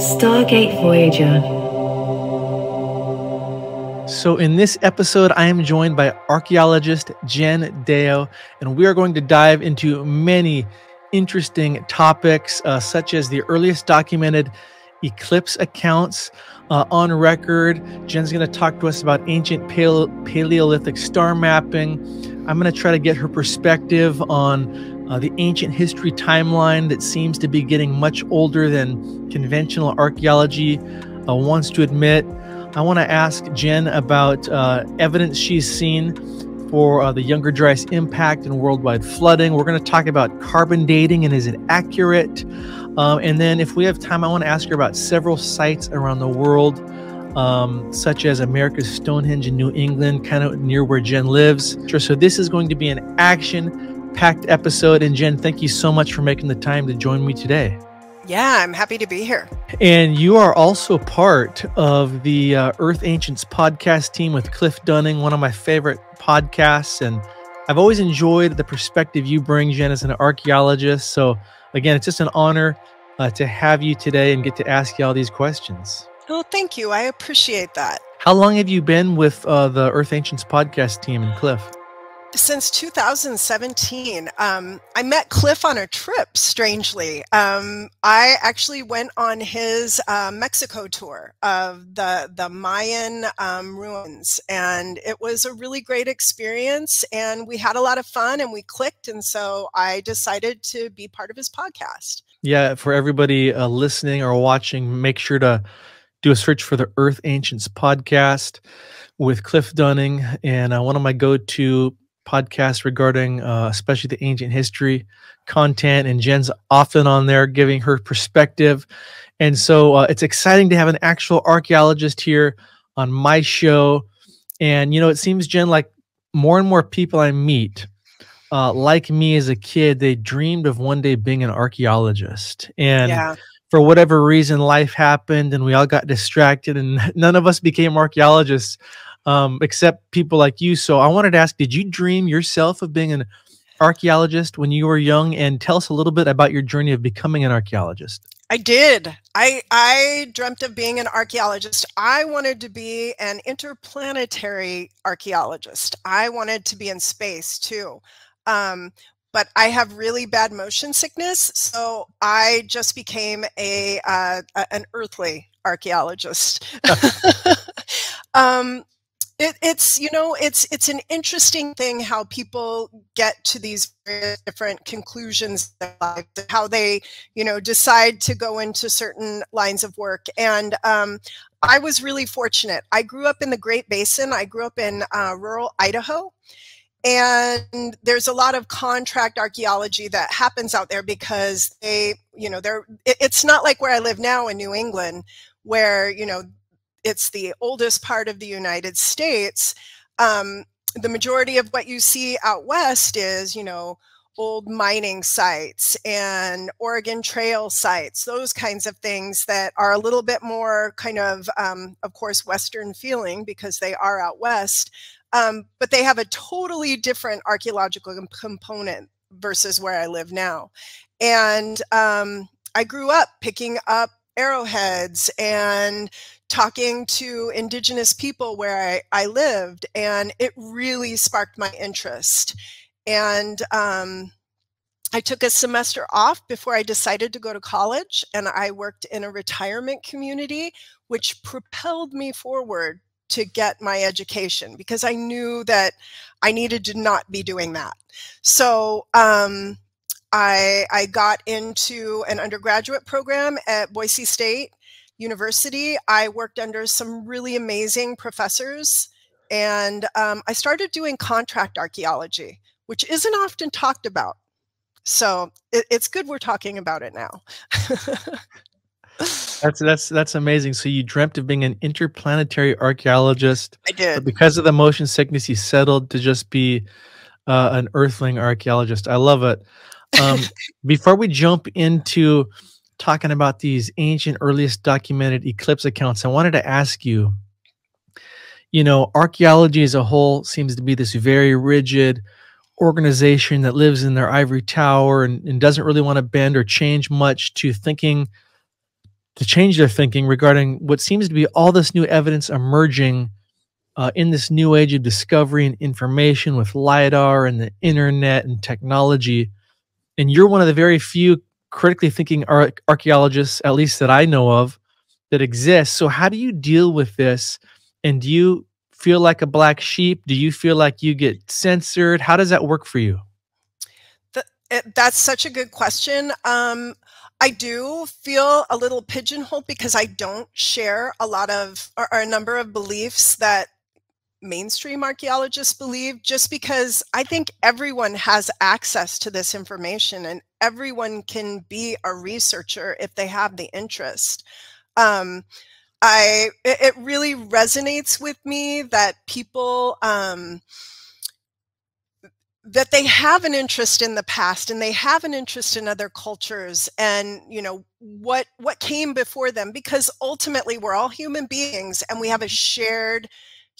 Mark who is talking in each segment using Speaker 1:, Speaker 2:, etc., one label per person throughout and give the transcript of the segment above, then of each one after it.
Speaker 1: Stargate Voyager.
Speaker 2: So, in this episode, I am joined by archaeologist Jenn Deyo, and we are going to dive into many interesting topics, uh, such as the earliest documented eclipse accounts uh, on record. Jenn's going to talk to us about ancient paleo- Paleolithic star mapping. I'm going to try to get her perspective on uh, the ancient history timeline that seems to be getting much older than conventional archaeology uh, wants to admit. I want to ask Jenn about uh, evidence she's seen for uh, the Younger Dryas impact and worldwide flooding. We're going to talk about carbon dating and is it accurate? Um, and then, if we have time, I want to ask her about several sites around the world, um, such as America's Stonehenge in New England, kind of near where Jenn lives. So, this is going to be an action packed episode. And Jenn, thank you so much for making the time to join me today.
Speaker 3: Yeah, I'm happy to be here.
Speaker 2: And you are also part of the uh, Earth Ancients podcast team with Cliff Dunning, one of my favorite podcasts. And I've always enjoyed the perspective you bring, Jenn, as an archaeologist. So, again, it's just an honor uh, to have you today and get to ask you all these questions.
Speaker 3: Oh, thank you. I appreciate that.
Speaker 2: How long have you been with uh, the Earth Ancients podcast team and Cliff?
Speaker 3: Since 2017 um, i met cliff on a trip strangely. Um, i actually went on his uh, mexico tour of the, the mayan um, ruins and it was a really great experience and we had a lot of fun and we clicked and so i decided to be part of his podcast.
Speaker 2: Yeah for everybody uh, listening or watching make sure to do a search for the earth ancients podcast with cliff dunning and uh, one of my go-to podcast regarding uh, especially the ancient history content and jenn's often on there giving her perspective. And so uh, it's exciting to have an actual archaeologist here on my show. And you know it seems jen like more and more people i meet uh, like me as a kid they dreamed of one day being an archaeologist. And yeah. for whatever reason life happened and we all got distracted and none of us became archaeologists um, except people like you. So I wanted to ask, did you dream yourself of being an archaeologist when you were young? And tell us a little bit about your journey of becoming an archaeologist.
Speaker 3: I did. I I dreamt of being an archaeologist. I wanted to be an interplanetary archaeologist. I wanted to be in space too. Um, but I have really bad motion sickness, so I just became a uh, an earthly archaeologist. um, it, it's you know it's it's an interesting thing how people get to these different conclusions how they you know decide to go into certain lines of work. And um, i was really fortunate. I grew up in the great basin. I grew up in uh, rural idaho. And there's a lot of contract archaeology that happens out there because they you know they're it, it's not like where i live now in new england where you know it's the oldest part of the United States, um, the majority of what you see out west is, you know, old mining sites and Oregon Trail sites, those kinds of things that are a little bit more kind of, um, of course, Western feeling because they are out west, um, but they have a totally different archaeological component versus where I live now. And um, I grew up picking up arrowheads and talking to indigenous people where I, I lived, and it really sparked my interest. And um, I took a semester off before I decided to go to college, and I worked in a retirement community, which propelled me forward to get my education because I knew that I needed to not be doing that. So um, I, I got into an undergraduate program at Boise State University. I worked under some really amazing professors, and um, I started doing contract archaeology, which isn't often talked about. So it, it's good we're talking about it now.
Speaker 2: that's that's that's amazing. So you dreamt of being an interplanetary archaeologist.
Speaker 3: I did.
Speaker 2: But because of the motion sickness, you settled to just be uh, an Earthling archaeologist. I love it. Um, before we jump into talking about these ancient, earliest documented eclipse accounts, I wanted to ask you you know, archaeology as a whole seems to be this very rigid organization that lives in their ivory tower and, and doesn't really want to bend or change much to thinking to change their thinking regarding what seems to be all this new evidence emerging uh, in this new age of discovery and information with lidar and the internet and technology and you're one of the very few critically thinking ar- archaeologists at least that i know of that exists. So how do you deal with this? And do you feel like a black sheep? Do you feel like you get censored? How does that work for you?
Speaker 3: That's such a good question. Um, I do feel a little pigeonholed because I don't share a lot of or, or, a number of beliefs that mainstream archaeologists believe just because I think everyone has access to this information and everyone can be a researcher if they have the interest. Um, I it really resonates with me that people um, that they have an interest in the past and they have an interest in other cultures and you know what what came before them because ultimately we're all human beings and we have a shared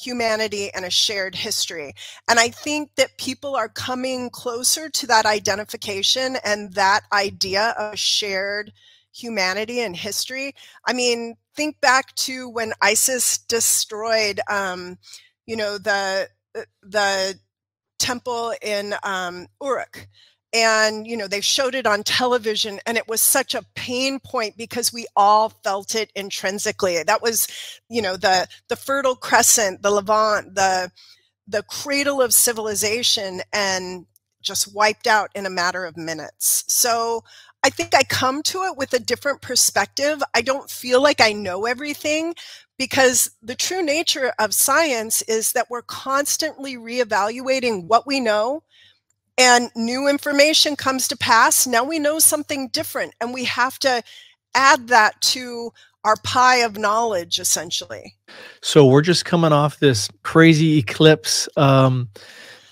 Speaker 3: humanity and a shared history and i think that people are coming closer to that identification and that idea of shared humanity and history i mean think back to when isis destroyed um, you know the the temple in um, Uruk. And, you know, they showed it on television and it was such a pain point because we all felt it intrinsically. That was, you know, the, the Fertile Crescent, the Levant, the, the cradle of civilization and just wiped out in a matter of minutes. So I think I come to it with a different perspective. I don't feel like I know everything, because the true nature of science is that we're constantly reevaluating what we know and new information comes to pass. Now we know something different and we have to add that to our pie of knowledge essentially.
Speaker 2: So we're just coming off this crazy eclipse um,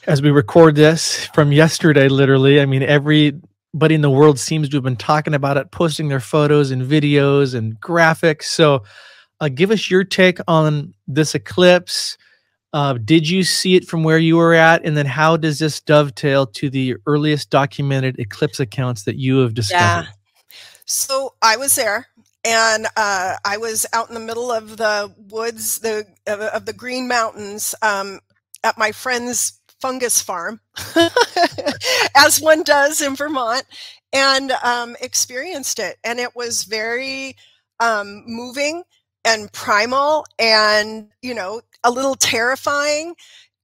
Speaker 2: as we record this from yesterday, literally. I mean, everybody in the world seems to have been talking about it, posting their photos and videos and graphics. So uh, give us your take on this eclipse. Uh, did you see it from where you were at? And then how does this dovetail to the earliest documented eclipse accounts that you have discovered? Yeah.
Speaker 3: So I was there and uh, I was out in the middle of the woods the of, of the Green Mountains um, at my friend's fungus farm, as one does in Vermont, and um, experienced it. And it was very um, moving and primal and you know a little terrifying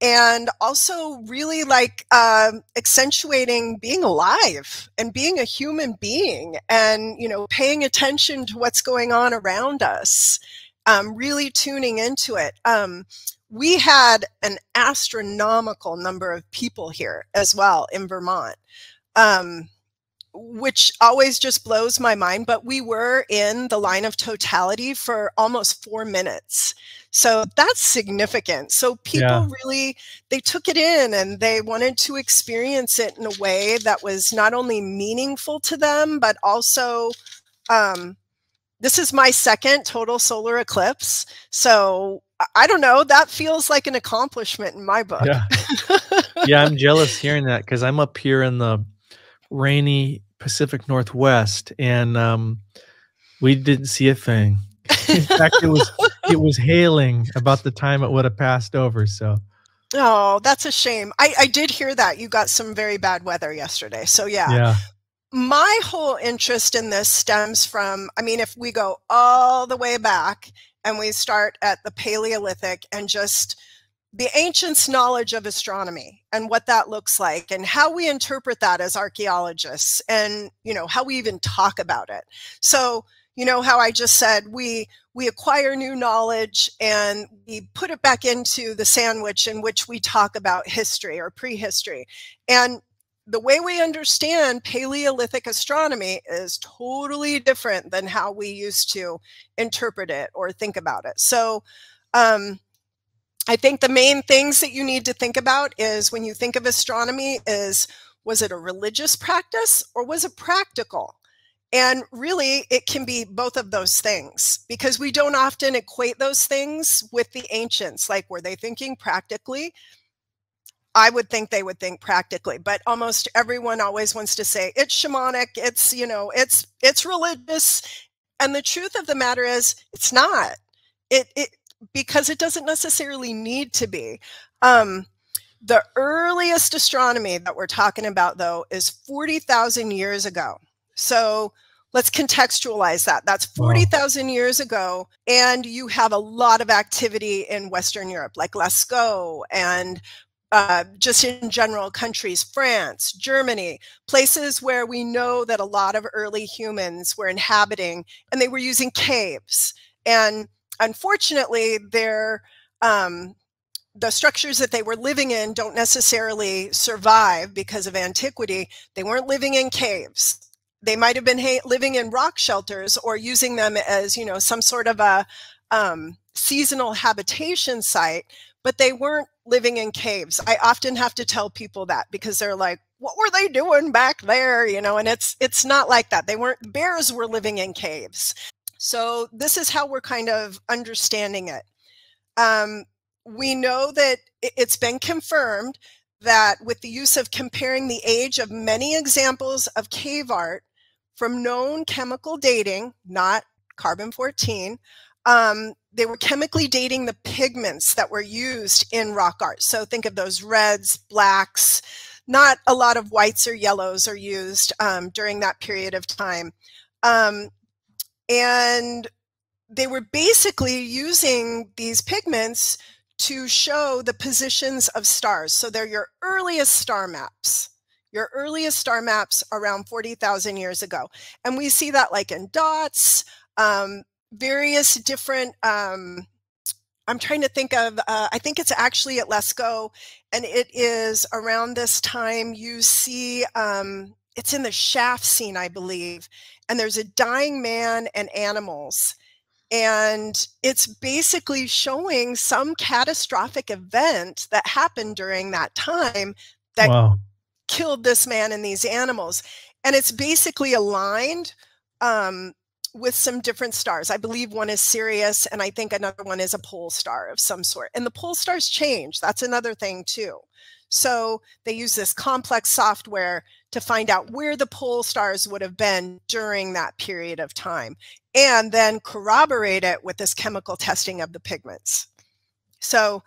Speaker 3: and also really like uh, accentuating being alive and being a human being and you know paying attention to what's going on around us um, really tuning into it. Um, we had an astronomical number of people here as well in vermont. Um, which always just blows my mind, but we were in the line of totality for almost four minutes. So that's significant. So people yeah. really they took it in and they wanted to experience it in a way that was not only meaningful to them, but also um, this is my second total solar eclipse. So I don't know. That feels like an accomplishment in my book.
Speaker 2: Yeah, yeah I'm jealous hearing that because I'm up here in the rainy Pacific Northwest, and um, we didn't see a thing. In fact, it was it was hailing about the time it would have passed over. So,
Speaker 3: oh, that's a shame. I, I did hear that you got some very bad weather yesterday. So yeah.
Speaker 2: Yeah.
Speaker 3: My whole interest in this stems from, I mean, if we go all the way back and we start at the Paleolithic and just the ancients' knowledge of astronomy and what that looks like and how we interpret that as archaeologists and you know how we even talk about it. So you know how i just said we we acquire new knowledge and we put it back into the sandwich in which we talk about history or prehistory. And the way we understand paleolithic astronomy is totally different than how we used to interpret it or think about it. So um, I think the main things that you need to think about is when you think of astronomy is was it a religious practice or was it practical? And really, it can be both of those things because we don't often equate those things with the ancients. Like, were they thinking practically? I would think they would think practically, but almost everyone always wants to say it's shamanic, it's, you know, it's it's religious, and the truth of the matter is, it's not. It it because it doesn't necessarily need to be. Um, the earliest astronomy that we're talking about, though, is 40,000 years ago. So let's contextualize that. That's 40,000 wow. years ago. And you have a lot of activity in Western Europe, like Lascaux and uh, just in general countries, France, Germany, places where we know that a lot of early humans were inhabiting and they were using caves. And unfortunately, they're um, the structures that they were living in don't necessarily survive because of antiquity. They weren't living in caves. They might have been living in rock shelters or using them as, you know, some sort of a um, seasonal habitation site, but they weren't living in caves. I often have to tell people that because they're like, what were they doing back there? You know, and it's it's not like that. They weren't bears were living in caves. So this is how we're kind of understanding it. Um, we know that it's been confirmed that with the use of comparing the age of many examples of cave art from known chemical dating, not carbon 14, um, they were chemically dating the pigments that were used in rock art. So think of those reds, blacks, not a lot of whites or yellows are used um, during that period of time. Um, and they were basically using these pigments to show the positions of stars. So they're your earliest star maps, your earliest star maps around 40,000 years ago. And we see that like in dots, um, various different, um, I'm trying to think of, uh, I think it's actually at Lascaux, and it is around this time you see, um, it's in the shaft scene, I believe, and there's a dying man and animals and it's basically showing some catastrophic event that happened during that time that wow. killed this man and these animals. And it's basically aligned um, with some different stars. I believe one is Sirius, and I think another one is a pole star of some sort. And the pole stars change. That's another thing, too. So they use this complex software to find out where the pole stars would have been during that period of time and then corroborate it with this chemical testing of the pigments. So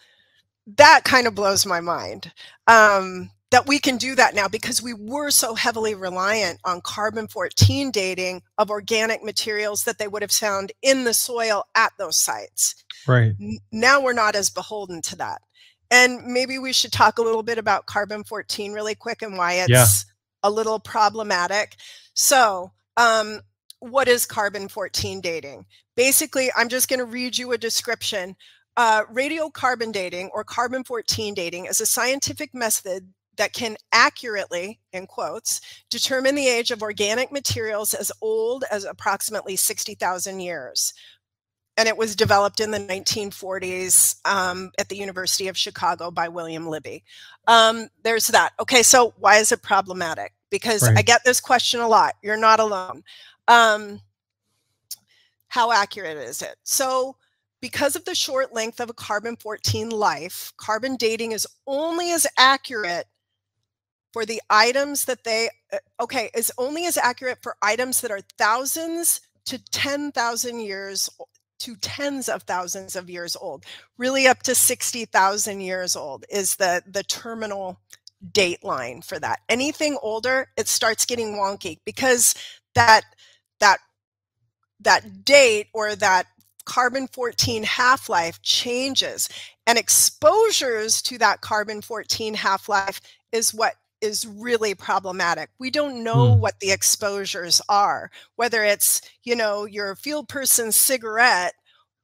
Speaker 3: that kind of blows my mind um, that we can do that now because we were so heavily reliant on carbon 14 dating of organic materials that they would have found in the soil at those sites.
Speaker 2: Right.
Speaker 3: Now we're not as beholden to that. And maybe we should talk a little bit about carbon 14 really quick and why it's yeah. A little problematic. So, um, what is carbon 14 dating? Basically, I'm just going to read you a description. Uh, radiocarbon dating or carbon 14 dating is a scientific method that can accurately, in quotes, determine the age of organic materials as old as approximately 60,000 years and it was developed in the 1940s um, at the University of Chicago by William Libby. Um, there's that. Okay, so why is it problematic? Because right. I get this question a lot. You're not alone. Um, how accurate is it? So, because of the short length of a carbon 14 life, carbon dating is only as accurate for the items that they, uh, okay, is only as accurate for items that are thousands to 10,000 years to tens of thousands of years old, really up to 60,000 years old is the, the terminal date line for that. Anything older, it starts getting wonky because that, that, that date or that carbon 14 half-life changes and exposures to that carbon 14 half-life is what is really problematic. We don't know mm. what the exposures are, whether it's, you know, your field person's cigarette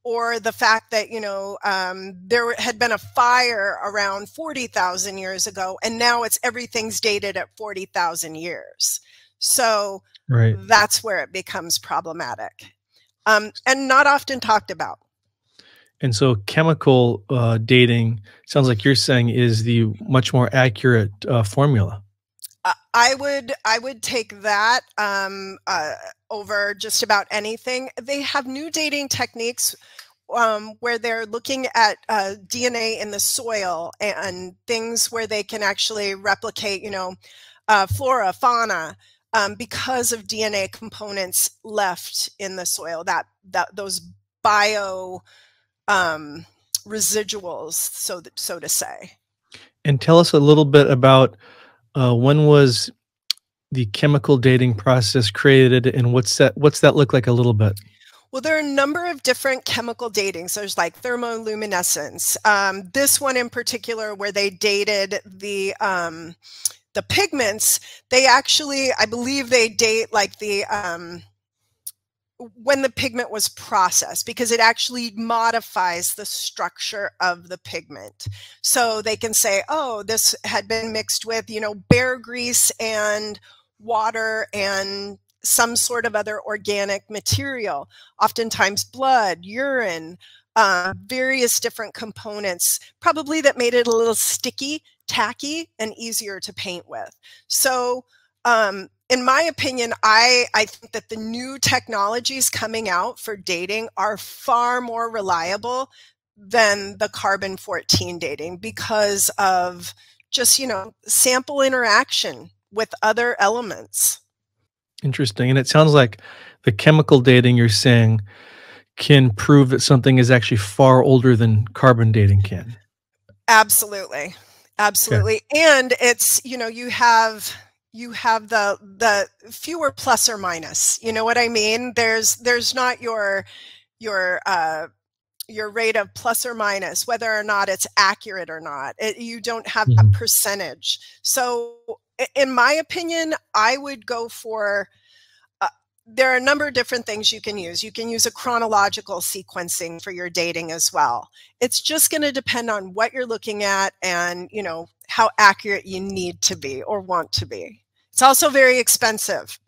Speaker 3: or the fact that, you know, um, there had been a fire around 40,000 years ago and now it's everything's dated at 40,000 years. So right. that's where it becomes problematic um, and not often talked about.
Speaker 2: And so chemical uh, dating sounds like you're saying is the much more accurate uh, formula.
Speaker 3: I would I would take that um, uh, over just about anything. They have new dating techniques um, where they're looking at uh, DNA in the soil and things where they can actually replicate, you know, uh, flora, fauna, um, because of DNA components left in the soil, that, that those bio um, residuals, so, that, so to say.
Speaker 2: And tell us a little bit about uh, when was the chemical dating process created and what's that what's that look like a little bit
Speaker 3: well, there are a number of different chemical datings. There's like thermoluminescence. Um, this one in particular, where they dated the um, the pigments, they actually, I believe, they date like the um, when the pigment was processed because it actually modifies the structure of the pigment. So they can say, oh, this had been mixed with, you know, bear grease and water and some sort of other organic material, oftentimes blood, urine, uh, various different components, probably that made it a little sticky, tacky, and easier to paint with. So um, in my opinion, I, I think that the new technologies coming out for dating are far more reliable than the carbon 14 dating because of just, you know, sample interaction with other elements.
Speaker 2: Interesting. And it sounds like the chemical dating you're saying can prove that something is actually far older than carbon dating can.
Speaker 3: Absolutely. Absolutely. Okay. And it's, you know, you have you have the the fewer plus or minus. You know what I mean? There's there's not your your uh your rate of plus or minus, whether or not it's accurate or not. It, you don't have mm-hmm. that percentage. So in my opinion, I would go for uh, there are a number of different things you can use. You can use a chronological sequencing for your dating as well. It's just going to depend on what you're looking at and, you know, how accurate you need to be or want to be. It's also very expensive.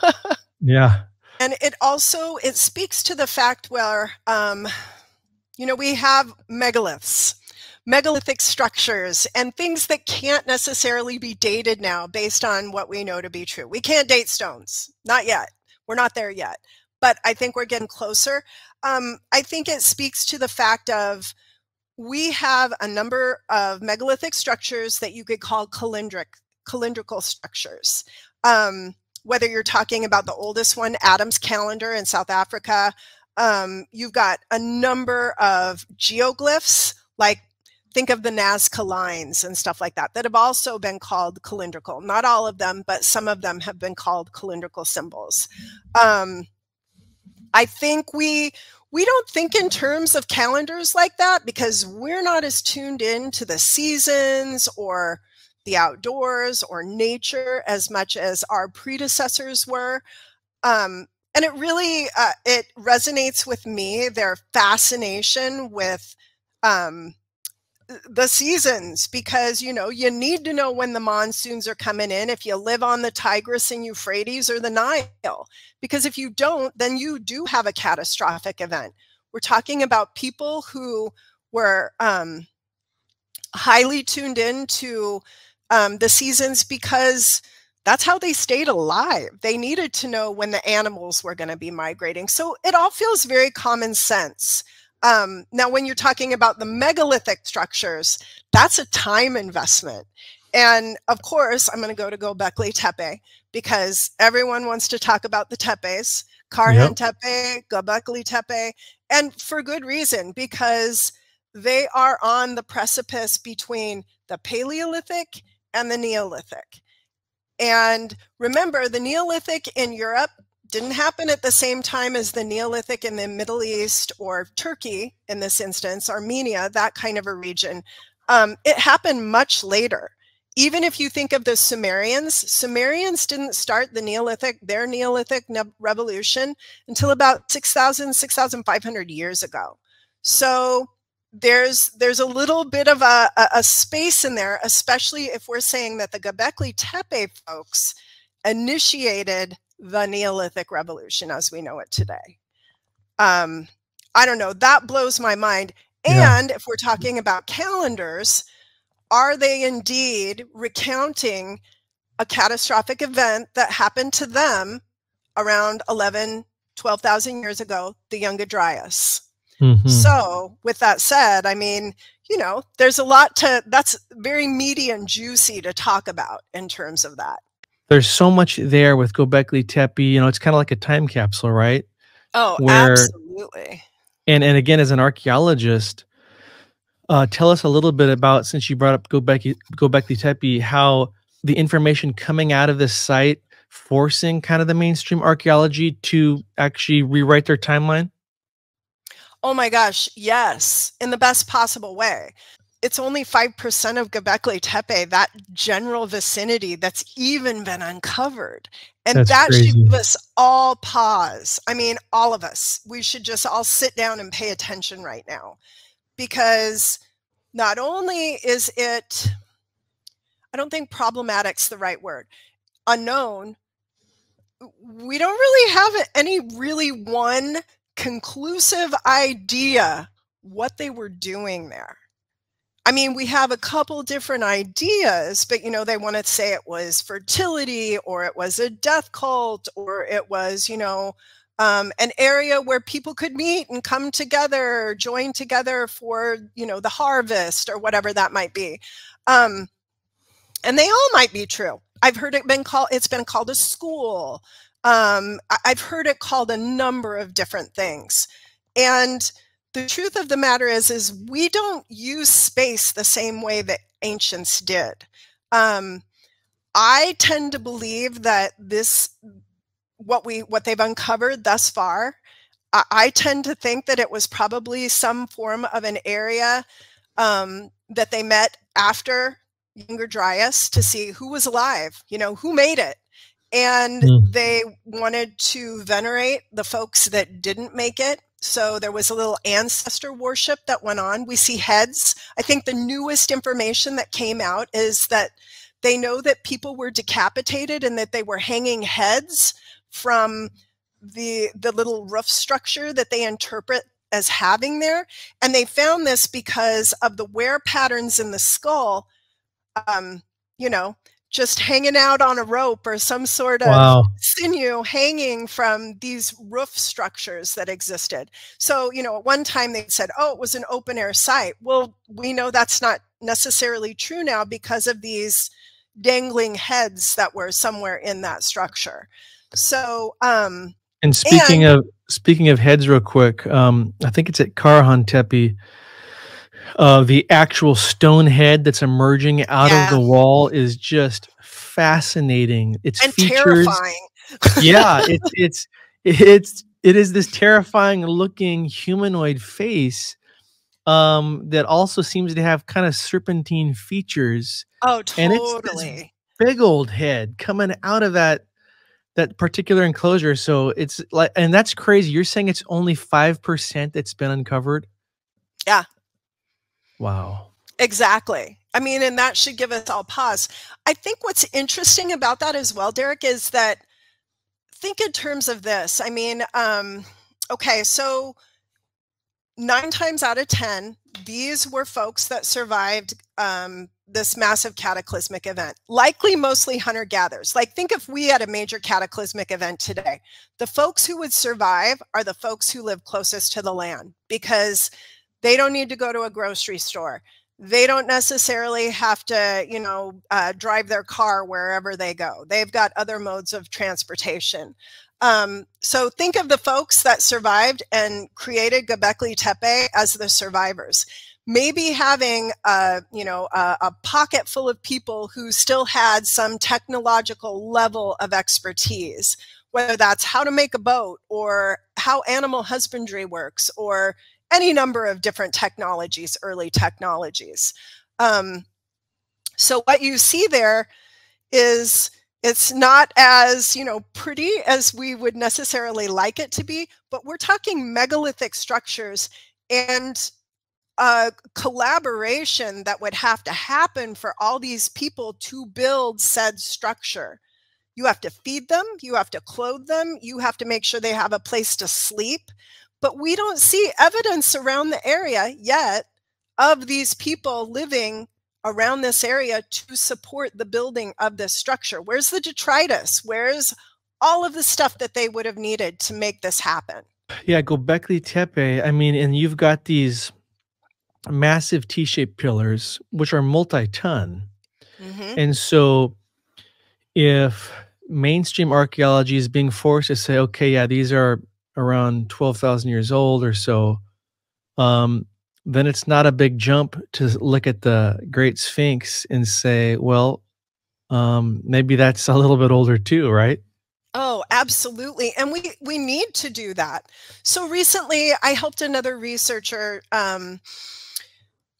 Speaker 2: yeah.
Speaker 3: And it also it speaks to the fact where um, you know, we have megaliths megalithic structures and things that can't necessarily be dated now based on what we know to be true. We can't date stones, not yet. We're not there yet, but I think we're getting closer. Um, I think it speaks to the fact of we have a number of megalithic structures that you could call calendric, calendrical structures. Um, whether you're talking about the oldest one, Adam's calendar in South Africa, um, you've got a number of geoglyphs like think of the Nazca lines and stuff like that that have also been called calendrical. Not all of them, but some of them have been called calendrical symbols. Um, I think we we don't think in terms of calendars like that because we're not as tuned in to the seasons or the outdoors or nature as much as our predecessors were. Um, and it really uh, it resonates with me their fascination with um, the seasons because you know you need to know when the monsoons are coming in if you live on the Tigris and Euphrates or the Nile because if you don't then you do have a catastrophic event we're talking about people who were um, highly tuned in to um, the seasons because that's how they stayed alive. They needed to know when the animals were going to be migrating. So it all feels very common sense. Um, now, when you're talking about the megalithic structures, that's a time investment. And of course, I'm going to go to Gobekli Tepe because everyone wants to talk about the tepes, Karahan yep. Tepe, Gobekli Tepe, and for good reason because they are on the precipice between the Paleolithic and the Neolithic. And remember, the Neolithic in Europe didn't happen at the same time as the Neolithic in the Middle East or Turkey, in this instance, Armenia, that kind of a region. Um, it happened much later. Even if you think of the Sumerians, Sumerians didn't start the Neolithic, their Neolithic revolution until about 6,000, 6,500 years ago. So there's there's a little bit of a, a, a space in there, especially if we're saying that the Göbekli Tepe folks initiated the Neolithic revolution as we know it today. Um, I don't know, that blows my mind. And yeah. if we're talking about calendars, are they indeed recounting a catastrophic event that happened to them around 11, 12,000 years ago, the Younger Dryas? Mm-hmm. So, with that said, I mean, you know, there's a lot to that's very meaty and juicy to talk about in terms of that.
Speaker 2: there's so much there with Gobekli Tepe. You know, it's kind of like a time capsule, right?
Speaker 3: Oh, Where, absolutely.
Speaker 2: And and again, as an archaeologist, uh, tell us a little bit about since you brought up Gobekli Gobekli Tepe, how the information coming out of this site forcing kind of the mainstream archaeology to actually rewrite their timeline?
Speaker 3: Oh my gosh, yes, in the best possible way. It's only 5% of Göbekli Tepe, that general vicinity, that's even been uncovered. And that's that crazy. should give us all pause. I mean, all of us. We should just all sit down and pay attention right now. Because not only is it, I don't think problematic's the right word, unknown, we don't really have any really one conclusive idea what they were doing there. I mean, we have a couple different ideas, but you know, they want to say it was fertility or it was a death cult or it was, you know, um, an area where people could meet and come together, join together for, you know, the harvest or whatever that might be. Um, and they all might be true. I've heard it been called, it's been called a school. Um, I've heard it called a number of different things. And the truth of the matter is, is we don't use space the same way that ancients did. Um, I tend to believe that this, what we, what they've uncovered thus far, I, I tend to think that it was probably some form of an area um, that they met after Younger Dryas to see who was alive, you know, who made it and mm. they wanted to venerate the folks that didn't make it. So there was a little ancestor worship that went on. We see heads. I think the newest information that came out is that they know that people were decapitated and that they were hanging heads from the the little roof structure that they interpret as having there. And they found this because of the wear patterns in the skull. Um, you know, just hanging out on a rope or some sort of wow. sinew hanging from these roof structures that existed. So, you know, at one time they said, oh, it was an open air site. Well, we know that's not necessarily true now because of these dangling heads that were somewhere in that structure. So, um,
Speaker 2: and speaking and, of speaking of heads, real quick, um, I think it's at Karahan Tepe uh, the actual stone head that's emerging out yeah. of the wall is just fascinating. It's
Speaker 3: and features, terrifying.
Speaker 2: yeah, it's it's it's it is this terrifying looking humanoid face um, that also seems to have kind of serpentine features.
Speaker 3: Oh, totally.
Speaker 2: And it's big old head coming out of that that particular enclosure. So it's like, and that's crazy. You're saying it's only five percent that's been uncovered.
Speaker 3: Yeah,
Speaker 2: Wow.
Speaker 3: Exactly. I mean, and that should give us all pause. I think what's interesting about that as well, Derek, is that think in terms of this. I mean, um, okay, so nine times out of 10, these were folks that survived um, this massive cataclysmic event, likely mostly hunter gatherers. Like, think if we had a major cataclysmic event today, the folks who would survive are the folks who live closest to the land because they don't need to go to a grocery store. They don't necessarily have to, you know, uh, drive their car wherever they go. They've got other modes of transportation. Um, so think of the folks that survived and created Göbekli Tepe as the survivors. Maybe having a, you know, a, a pocket full of people who still had some technological level of expertise, whether that's how to make a boat or how animal husbandry works or any number of different technologies, early technologies. Um, so what you see there is it's not as you know pretty as we would necessarily like it to be, but we're talking megalithic structures and a collaboration that would have to happen for all these people to build said structure. You have to feed them, you have to clothe them, you have to make sure they have a place to sleep but we don't see evidence around the area yet of these people living around this area to support the building of this structure. Where's the detritus? Where's all of the stuff that they would have needed to make this happen?
Speaker 2: Yeah, Gobekli Tepe. I mean, and you've got these massive T-shaped pillars, which are multi-ton. Mm -hmm. And so if mainstream archaeology is being forced to say, okay, yeah, these are around 12,000 years old or so, um, then it's not a big jump to look at the Great Sphinx and say, well, um, maybe that's a little bit older too, right?
Speaker 3: Oh, absolutely. And we, we need to do that. So recently, I helped another researcher um,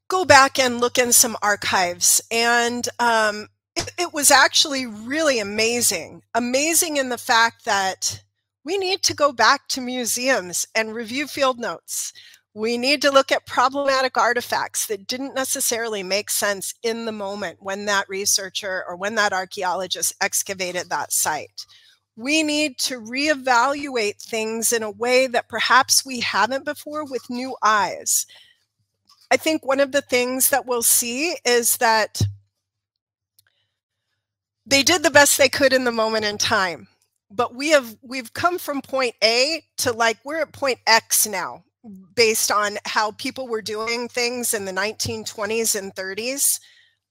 Speaker 3: go back and look in some archives. And um, it, it was actually really amazing. Amazing in the fact that we need to go back to museums and review field notes. We need to look at problematic artifacts that didn't necessarily make sense in the moment when that researcher or when that archaeologist excavated that site. We need to reevaluate things in a way that perhaps we haven't before with new eyes. I think one of the things that we'll see is that they did the best they could in the moment in time but we have we've come from point a to like we're at point x now based on how people were doing things in the 1920s and 30s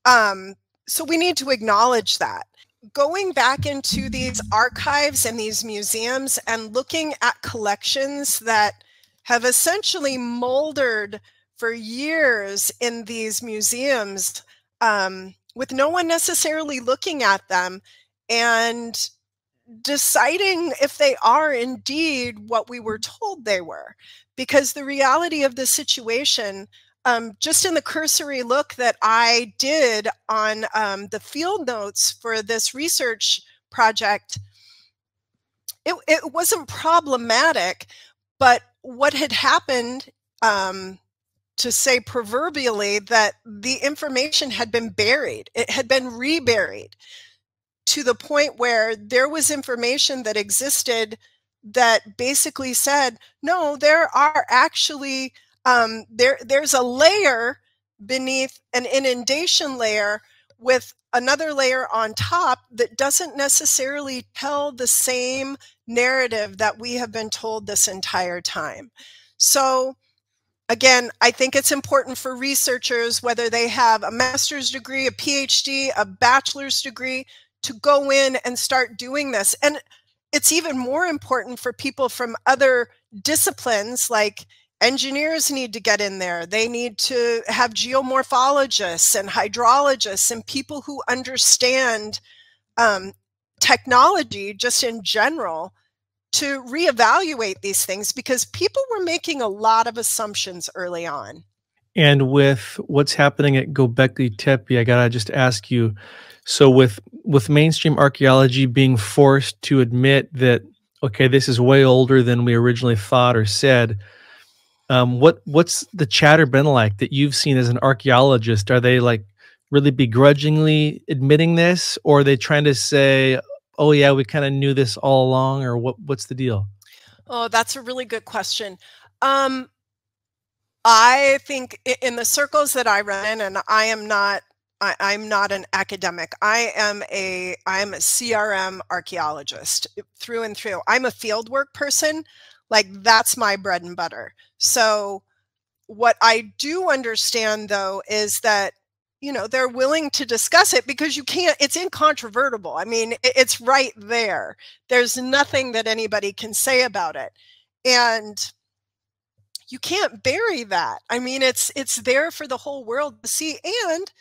Speaker 3: um, so we need to acknowledge that. Going back into these archives and these museums and looking at collections that have essentially moldered for years in these museums um, with no one necessarily looking at them and deciding if they are indeed what we were told they were. Because the reality of the situation, um, just in the cursory look that I did on um, the field notes for this research project, it, it wasn't problematic, but what had happened um, to say proverbially that the information had been buried, it had been reburied to the point where there was information that existed that basically said, no, there are actually um, there there's a layer beneath an inundation layer with another layer on top that doesn't necessarily tell the same narrative that we have been told this entire time. So Again, I think it's important for researchers, whether they have a master's degree, a PhD, a bachelor's degree, to go in and start doing this. And it's even more important for people from other disciplines like engineers need to get in there. They need to have geomorphologists and hydrologists and people who understand um, technology just in general to reevaluate these things because people were making a lot of assumptions early on.
Speaker 2: And with what's happening at Göbekli Tepe, I gotta just ask you. So with with mainstream archaeology being forced to admit that okay, this is way older than we originally thought or said, um, what what's the chatter been like that you've seen as an archaeologist? Are they like really begrudgingly admitting this, or are they trying to say, oh yeah, we kind of knew this all along, or what? What's the deal?
Speaker 3: Oh, that's a really good question. Um, I think in the circles that I run in, and I am not I, am not an academic. I am a I'm a CRM archaeologist eh, through and through. I'm a fieldwork person. Like that's my bread and butter. So what I do understand though is that you know they're willing to discuss it because you can't it's incontrovertible i mean it's right there there's nothing that anybody can say about it and you can't bury that i mean it's it's there for the whole world to see and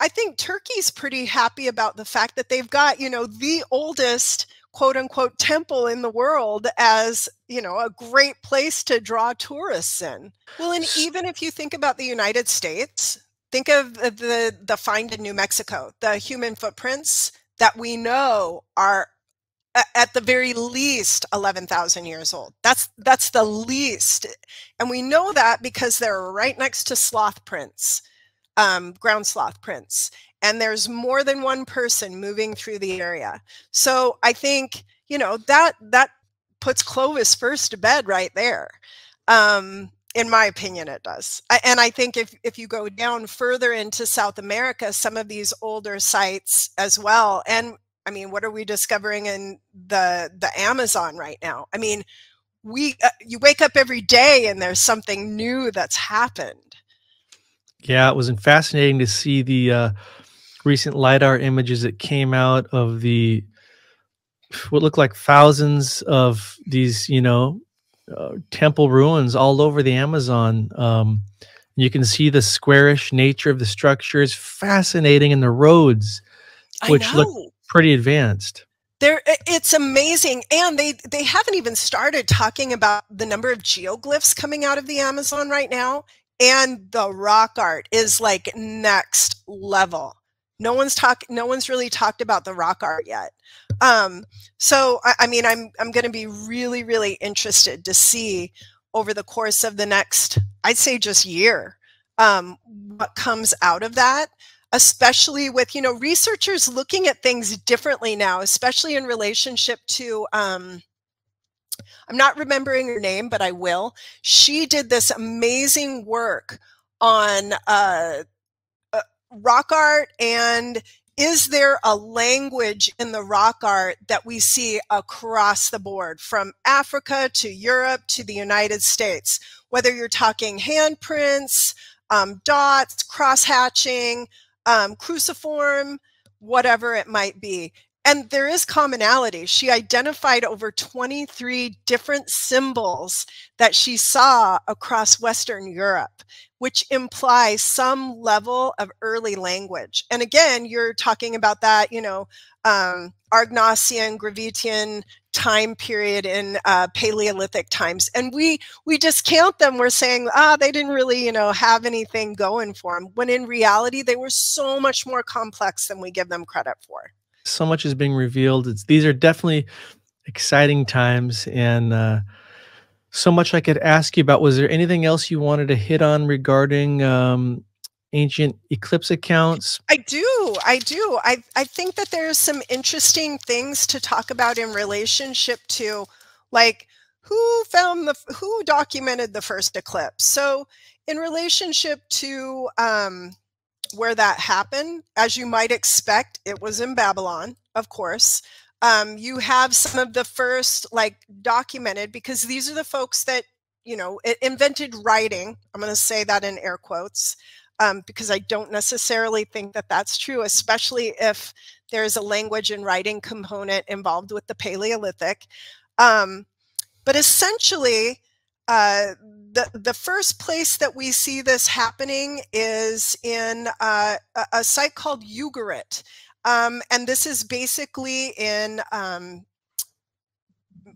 Speaker 3: i think turkey's pretty happy about the fact that they've got you know the oldest quote unquote temple in the world as you know a great place to draw tourists in. Well and even if you think about the united states Think of uh, the the find in New Mexico, the human footprints that we know are at the very least 11,000 years old. That's that's the least, and we know that because they're right next to sloth prints, um, ground sloth prints, and there's more than one person moving through the area. So I think you know that that puts Clovis first to bed right there. Um, in my opinion it does and i think if if you go down further into south america some of these older sites as well and i mean what are we discovering in the the amazon right now i mean we uh, you wake up every day and there's something new that's happened
Speaker 2: yeah it was fascinating to see the uh recent lidar images that came out of the what looked like thousands of these, you know, uh, temple ruins all over the Amazon. Um, you can see the squarish nature of the structures, fascinating, and the roads, which look pretty advanced.
Speaker 3: There, it's amazing, and they they haven't even started talking about the number of geoglyphs coming out of the Amazon right now, and the rock art is like next level. No one's talk. No one's really talked about the rock art yet. Um, so, I, I mean, I'm I'm going to be really, really interested to see over the course of the next, I'd say, just year, um, what comes out of that especially with you know researchers looking at things differently now especially in relationship to um, i'm not remembering her name but i will she did this amazing work on uh, uh, rock art and is there a language in the rock art that we see across the board from africa to europe to the united states whether you're talking handprints um, dots cross hatching um, cruciform, whatever it might be. And there is commonality. She identified over 23 different symbols that she saw across Western Europe, which implies some level of early language. And again, you're talking about that, you know, um, Aurignacian, Gravettian time period in uh, Paleolithic times, and we we discount them. We're saying, ah, they didn't really, you know, have anything going for them. When in reality, they were so much more complex than we give them credit for.
Speaker 2: So much is being revealed. It's these are definitely exciting times, and uh, so much I could ask you about. Was there anything else you wanted to hit on regarding um, ancient eclipse accounts?
Speaker 3: I do. I do. I, I think that there's some interesting things to talk about in relationship to like who found the who documented the first eclipse. So in relationship to um, where that happened, as you might expect, it was in Babylon, of course. Um, you have some of the first like documented because these are the folks that you know invented writing. I'm going to say that in air quotes um, because I don't necessarily think that that's true, especially if there's a language and writing component involved with the Paleolithic. Um, but essentially, uh, the, the first place that we see this happening is in uh, a, a, site called Ugarit. Um, and this is basically in um,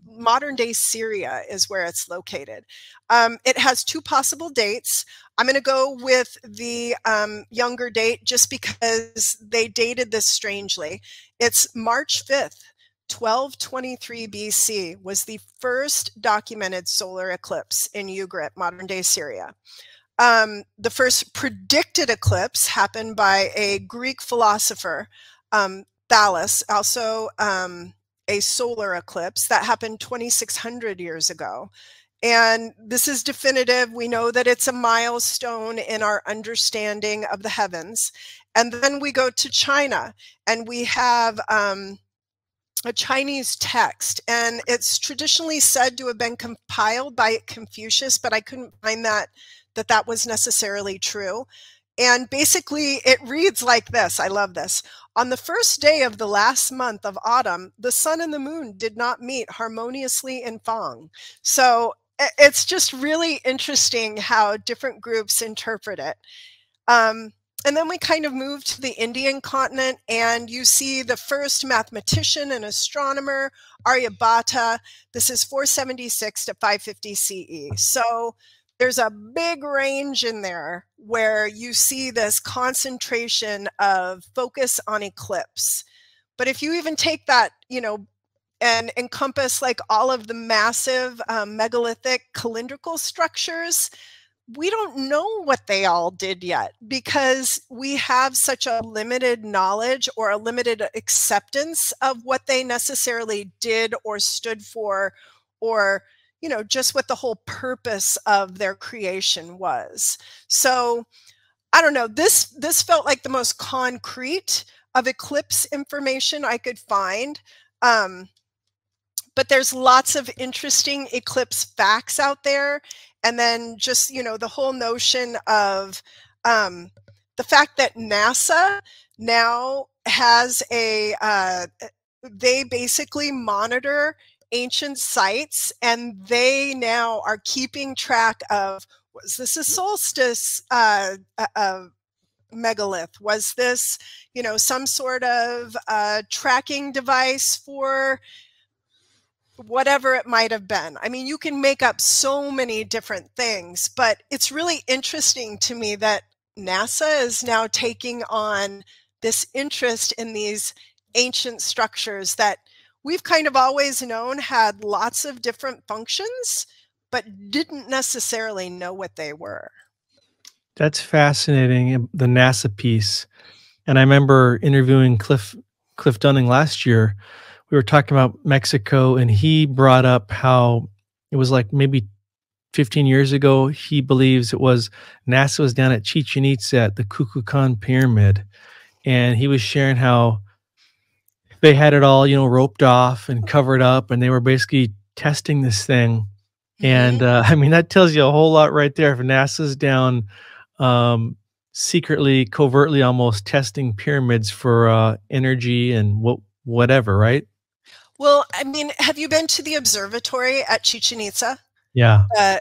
Speaker 3: modern day Syria is where it's located. Um, it has two possible dates. I'm going to go with the um, younger date just because they dated this strangely. It's March 5th, 1223 BC was the first documented solar eclipse in Ugarit, modern day Syria. Um, the first predicted eclipse happened by a Greek philosopher, um, Thales, also um, a solar eclipse that happened 2600 years ago. And this is definitive. We know that it's a milestone in our understanding of the heavens. And then we go to China and we have um, a Chinese text. And it's traditionally said to have been compiled by Confucius, but I couldn't find that that that was necessarily true. And basically, it reads like this. I love this. On the first day of the last month of autumn, the sun and the moon did not meet harmoniously in Fang. So it's just really interesting how different groups interpret it. Um, and then we kind of move to the Indian continent, and you see the first mathematician and astronomer, Aryabhata. This is 476 to 550 CE. So there's a big range in there where you see this concentration of focus on eclipse. But if you even take that, you know, and encompass like all of the massive um, megalithic calendrical structures, we don't know what they all did yet because we have such a limited knowledge or a limited acceptance of what they necessarily did or stood for or you know, just what the whole purpose of their creation was. So I don't know, this this felt like the most concrete of eclipse information I could find. Um, but there's lots of interesting eclipse facts out there. And then just, you know, the whole notion of um, the fact that NASA now has a, uh, they basically monitor ancient sites and they now are keeping track of was this a solstice uh, megalith? Was this you know some sort of uh, tracking device for whatever it might have been i mean you can make up so many different things but it's really interesting to me that nasa is now taking on this interest in these ancient structures that we've kind of always known had lots of different functions, but didn't necessarily know what they were.
Speaker 2: That's fascinating, um, the NASA piece. And I remember interviewing Cliff Cliff Dunning last year. We were talking about Mexico, and he brought up how it was like maybe 15 years ago. He believes it was NASA was down at Chichen Itza at the Kukulkan Pyramid, and he was sharing how they had it all, you know, roped off and covered up, and they were basically testing this thing. Mm-hmm. And uh, I mean, that tells you a whole lot right there. If NASA's down um, secretly, covertly, almost testing pyramids for uh, energy and what whatever, right?
Speaker 3: Well, I mean, have you been to the observatory at Chichen Itza?
Speaker 2: Yeah.
Speaker 3: Uh,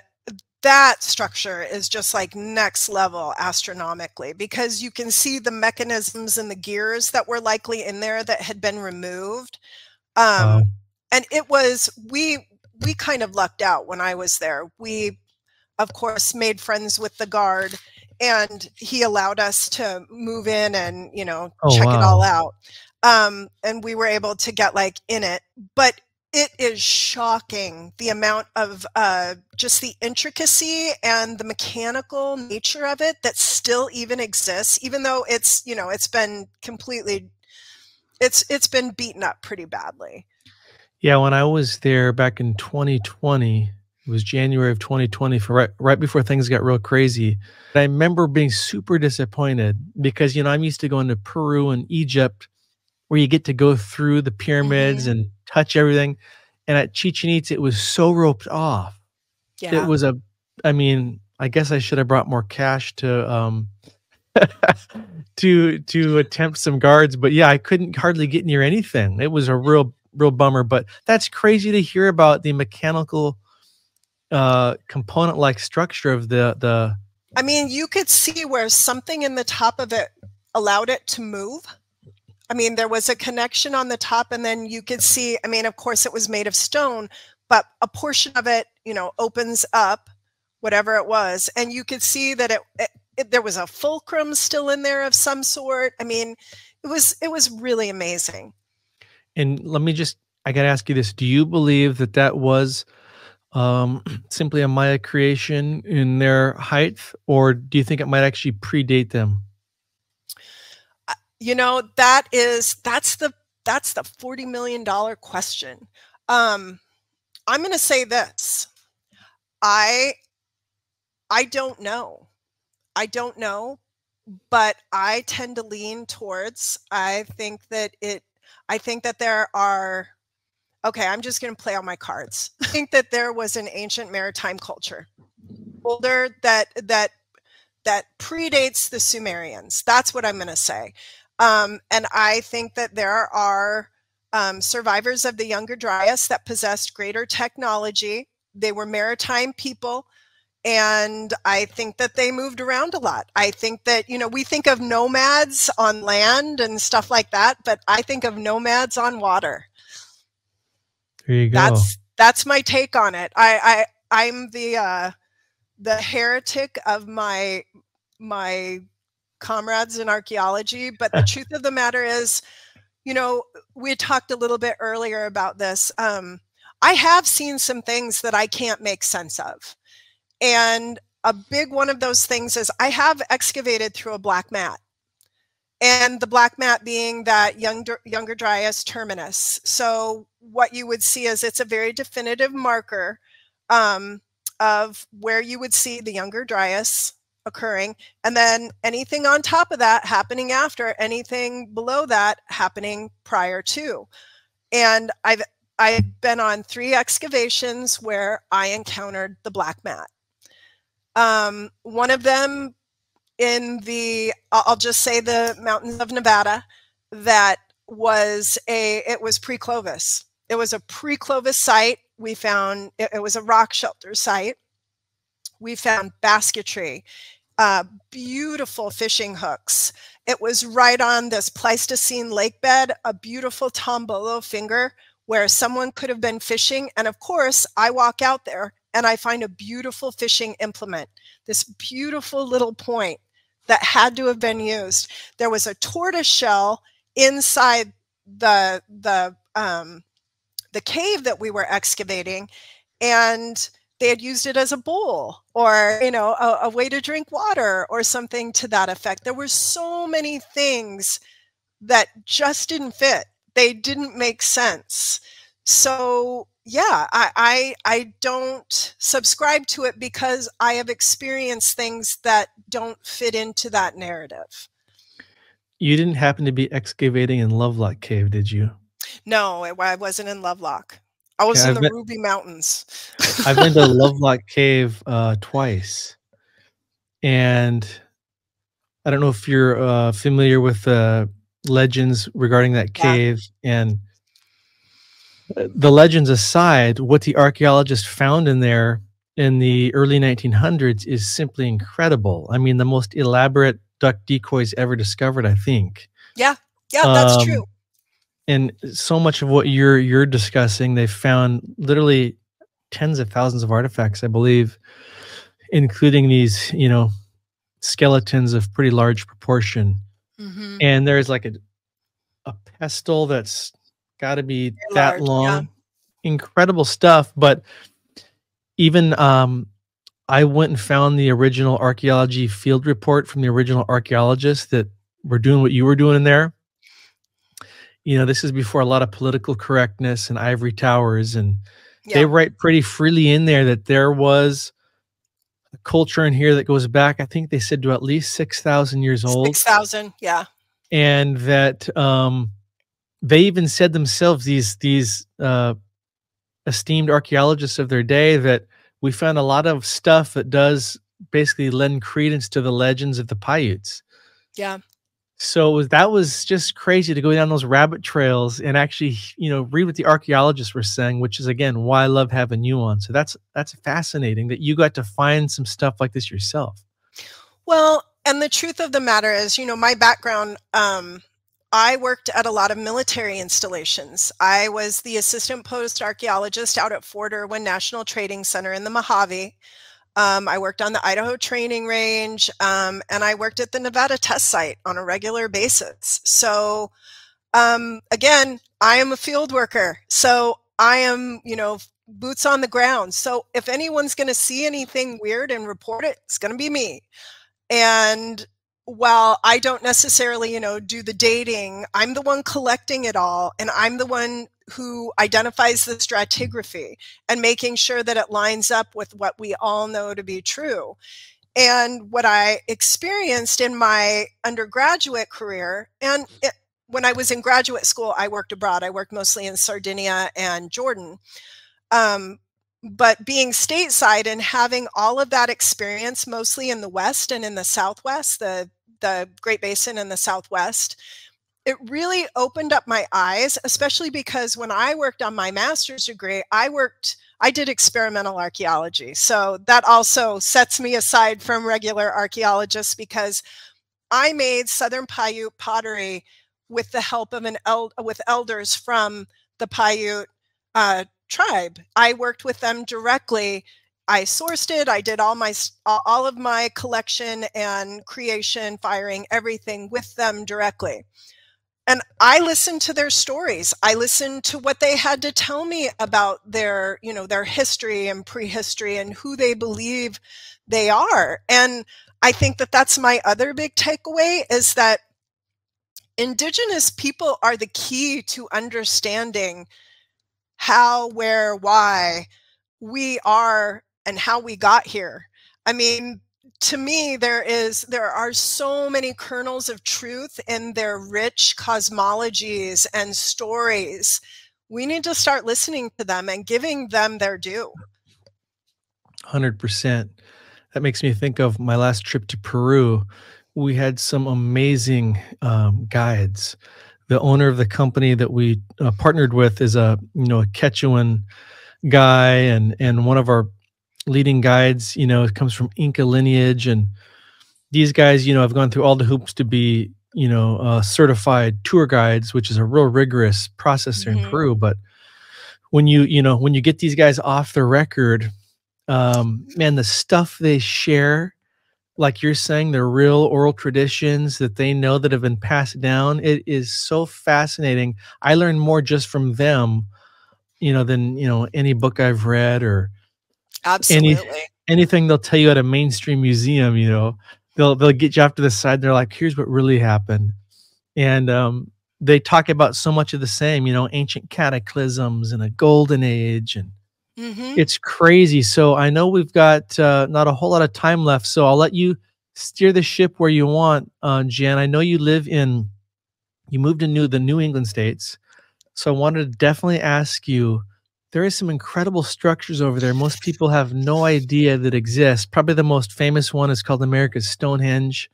Speaker 3: that structure is just like next level astronomically because you can see the mechanisms and the gears that were likely in there that had been removed um, wow. and it was we we kind of lucked out when i was there we of course made friends with the guard and he allowed us to move in and you know oh, check wow. it all out um, and we were able to get like in it but it is shocking the amount of uh, just the intricacy and the mechanical nature of it that still even exists even though it's you know it's been completely it's it's been beaten up pretty badly.
Speaker 2: Yeah when i was there back in 2020 it was january of 2020 for right, right before things got real crazy. I remember being super disappointed because you know i'm used to going to peru and egypt where you get to go through the pyramids mm-hmm. and touch everything. And at Chichen Itza, it was so roped off. Yeah. It was a, I mean, I guess I should have brought more cash to, um, to to attempt some guards but yeah i couldn't hardly get near anything it was a real real bummer but that's crazy to hear about the mechanical uh component like structure of the the
Speaker 3: i mean you could see where something in the top of it allowed it to move I mean, there was a connection on the top, and then you could see, I mean, of course, it was made of stone, but a portion of it, you know, opens up, whatever it was, and you could see that it, it, it there was a fulcrum still in there of some sort. I mean, it was it was really amazing.
Speaker 2: And let me just, I got to ask you this: Do you believe that that was um, simply a Maya creation in their height, or do you think it might actually predate them?
Speaker 3: You know that is that's the that's the 40 million dollar question. Um i'm going to say this. I i don't know. I don't know but i tend to lean towards i think that it i think that there are okay i'm just going to play on my cards. I think that there was an ancient maritime culture older that that that predates the sumerians. That's what i'm going to say um, and I think that there are um, survivors of the Younger Dryas that possessed greater technology. They were maritime people. And I think that they moved around a lot. I think that, you know, we think of nomads on land and stuff like that, but I think of nomads on water.
Speaker 2: There you go.
Speaker 3: That's that's my take on it. I, I I'm the uh the heretic of my my comrades in archaeology. But the truth of the matter is, you know, we talked a little bit earlier about this. Um, I have seen some things that I can't make sense of. And a big one of those things is I have excavated through a black mat. And the black mat being that younger, younger Dryas terminus. So what you would see is it's a very definitive marker um, of where you would see the younger Dryas occurring and then anything on top of that happening after anything below that happening prior to and i've i've been on three excavations where i encountered the black mat um, one of them in the I'll just say the mountains of Nevada that was a it was pre-Clovis. It was a pre-Clovis site. We found it, it was a rock shelter site. We found basketry, uh, beautiful fishing hooks. It was right on this Pleistocene lake bed, a beautiful tombolo finger where someone could have been fishing. And of course, I walk out there and I find a beautiful fishing implement, this beautiful little point that had to have been used. There was a tortoise shell inside the the um, the cave that we were excavating, and they had used it as a bowl or you know a, a way to drink water or something to that effect. There were so many things that just didn't fit. They didn't make sense. So yeah, I, I I don't subscribe to it because I have experienced things that don't fit into that narrative.
Speaker 2: You didn't happen to be excavating in Lovelock Cave, did you?
Speaker 3: No, I wasn't in Lovelock. I was okay, in I've the been, Ruby Mountains.
Speaker 2: I've been to Lovelock Cave uh, twice, and I don't know if you're uh, familiar with the legends regarding that cave yeah. and the legends aside, what the archaeologists found in there in the early 1900s is simply incredible. I mean, the most elaborate duck decoys ever discovered, I think.
Speaker 3: Yeah, yeah, that's um, true.
Speaker 2: And so much of what you're you're discussing, they found literally tens of thousands of artifacts, I believe, including these, you know, skeletons of pretty large proportion. Mm-hmm. And there's like a a pestle that's got to be Very that large, long. Yeah. Incredible stuff. But even um, I went and found the original archaeology field report from the original archaeologists that were doing what you were doing in there. You know, this is before a lot of political correctness and ivory towers, and yeah. they write pretty freely in there that there was a culture in here that goes back. I think they said to at least six thousand years old.
Speaker 3: Six thousand, yeah.
Speaker 2: And that um, they even said themselves these these uh, esteemed archaeologists of their day that we found a lot of stuff that does basically lend credence to the legends of the Paiutes.
Speaker 3: Yeah.
Speaker 2: So that was just crazy to go down those rabbit trails and actually, you know, read what the archaeologists were saying, which is again why I love having you on. So that's that's fascinating that you got to find some stuff like this yourself.
Speaker 3: Well, and the truth of the matter is, you know, my background um, I worked at a lot of military installations. I was the assistant post archaeologist out at Fort Irwin National Training Center in the Mojave. Um, I worked on the Idaho training range, um, and I worked at the Nevada test site on a regular basis. So, um, again, I am a field worker. So I am, you know, boots on the ground. So if anyone's going to see anything weird and report it, it's going to be me. And while I don't necessarily, you know, do the dating, I'm the one collecting it all and I'm the one who identifies the stratigraphy and making sure that it lines up with what we all know to be true. And what I experienced in my undergraduate career, and it, when I was in graduate school, I worked abroad. I worked mostly in Sardinia and Jordan. Um, but being stateside and having all of that experience mostly in the west and in the southwest the the great basin and the southwest it really opened up my eyes especially because when i worked on my master's degree i worked i did experimental archaeology so that also sets me aside from regular archaeologists because i made southern paiute pottery with the help of an el- with elders from the paiute uh, tribe. I worked with them directly. I sourced it. I did all my all of my collection and creation, firing, everything with them directly. And I listened to their stories. I listened to what they had to tell me about their, you know, their history and prehistory and who they believe they are. And I think that that's my other big takeaway is that indigenous people are the key to understanding how, where, why we are and how we got here. I mean, to me there is there are so many kernels of truth in their rich cosmologies and stories we need to start listening to them and giving them their due
Speaker 2: 100% that makes me think of my last trip to Peru. We had some amazing um, guides. The owner of the company that we uh, partnered with is a you know a Quechuan guy, and and one of our leading guides, you know, it comes from Inca lineage, and these guys, you know, have gone through all the hoops to be you know uh, certified tour guides, which is a real rigorous process mm-hmm. in Peru, but when you you know when you get these guys off the record um man the stuff they share like you're saying the real oral traditions that they know that have been passed down it is so fascinating. I learned more just from them you know than you know any book i've read or
Speaker 3: absolutely
Speaker 2: any, anything they'll tell you at a mainstream museum you know they'll they'll get you off to the side they're like here's what really happened and um they talk about so much of the same, you know, ancient cataclysms and a golden age and mm-hmm. it's crazy. So I know we've got uh, not a whole lot of time left, so I'll let you steer the ship where you want, uh, Jenn. I know you live in, you moved to New the New England states, so I wanted to definitely ask you. There is some incredible structures over there. Most people have no idea that exist. Probably the most famous one is called America's Stonehenge,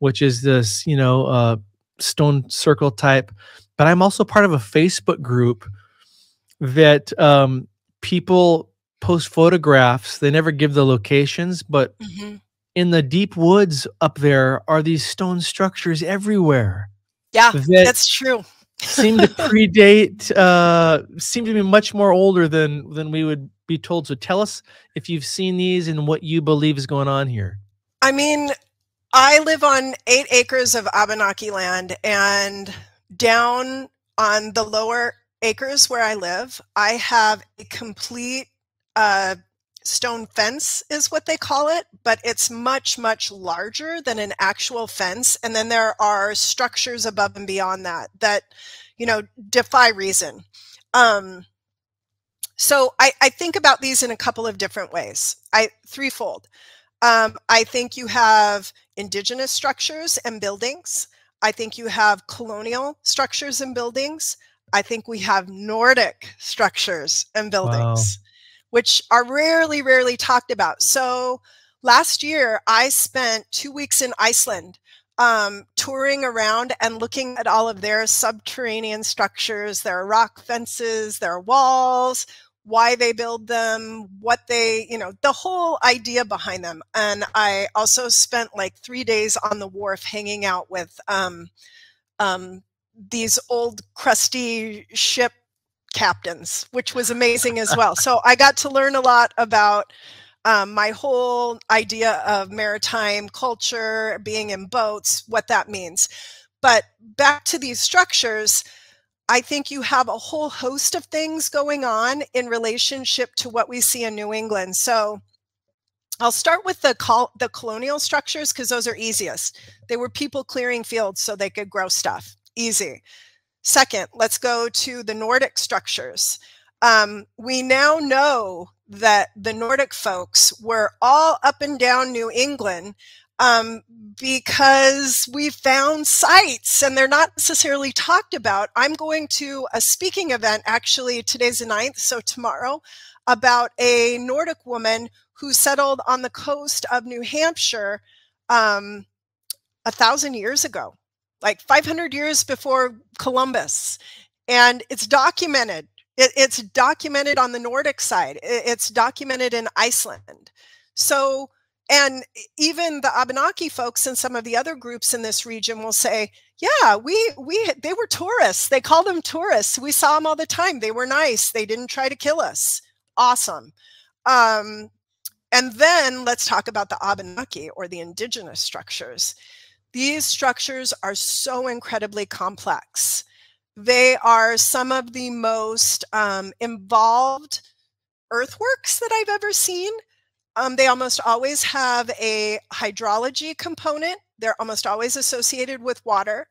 Speaker 2: which is this, you know, uh, stone circle type, but I'm also part of a Facebook group that um, people post photographs. They never give the locations, but mm-hmm. in the deep woods up there are these stone structures everywhere.
Speaker 3: Yeah, that that's true.
Speaker 2: Seem to predate, uh, seem to be much more older than than we would be told. So tell us if you've seen these and what you believe is going on here.
Speaker 3: I mean, I live on eight acres of Abenaki land, and down on the lower acres where I live, I have a complete uh, stone fence, is what they call it, but it's much, much larger than an actual fence. And then there are structures above and beyond that that, you know, defy reason. Um, so I, I think about these in a couple of different ways. I threefold. Um, I think you have indigenous structures and buildings. I think you have colonial structures and buildings. I think we have Nordic structures and buildings, wow. Which are rarely, rarely talked about. So last year, I spent two weeks in Iceland um, touring around and looking at all of their subterranean structures, their rock fences, their walls, why they build them, what they, you know, the whole idea behind them. And I also spent like three days on the wharf hanging out with um, um, these old crusty ship captains, which was amazing as well. So I got to learn a lot about um, my whole idea of maritime culture, being in boats, what that means. But back to these structures, I think you have a whole host of things going on in relationship to what we see in New England. So I'll start with the col the colonial structures because those are easiest. They were people clearing fields so they could grow stuff. Easy. Second, let's go to the Nordic structures. Um, we now know that the Nordic folks were all up and down New England um, because we found sites and they're not necessarily talked about. I'm going to a speaking event, actually, today's the 9th, so tomorrow, about a Nordic woman who settled on the coast of New Hampshire um, a thousand years ago, like 500 years before Columbus. And it's documented. It, it's documented on the Nordic side. It, it's documented in Iceland. So and even the Abenaki folks and some of the other groups in this region will say, yeah, we we they were tourists. They called them tourists. We saw them all the time. They were nice. They didn't try to kill us. Awesome. Um, and then let's talk about the Abenaki or the indigenous structures. These structures are so incredibly complex. They are some of the most um, involved earthworks that I've ever seen. Um, they almost always have a hydrology component. They're almost always associated with water.